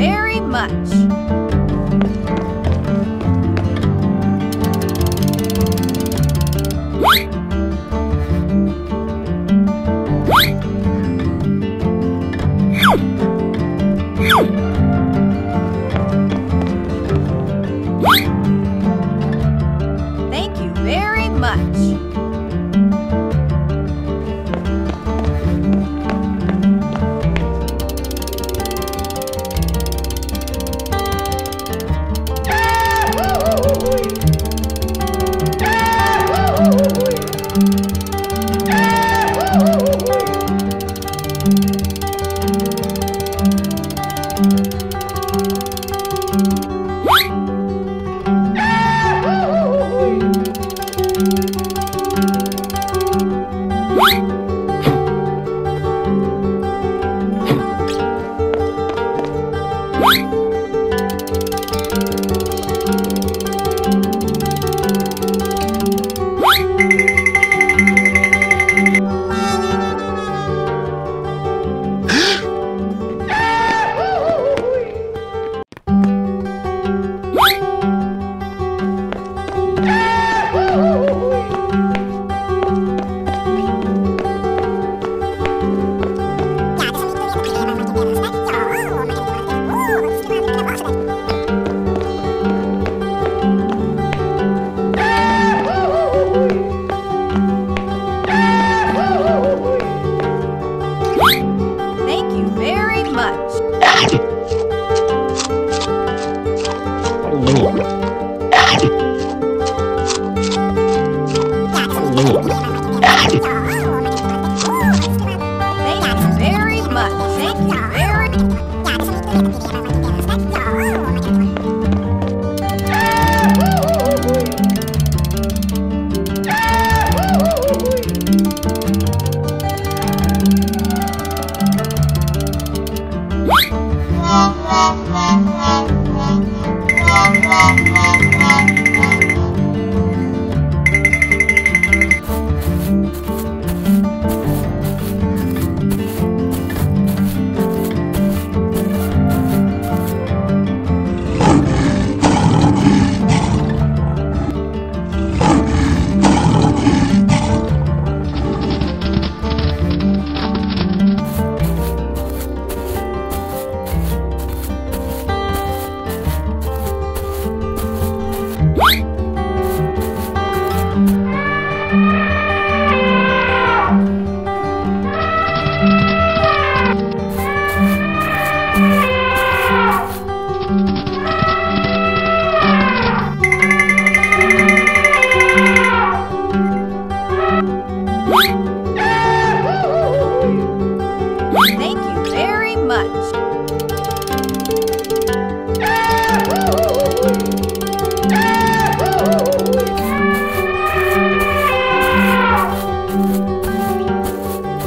very much.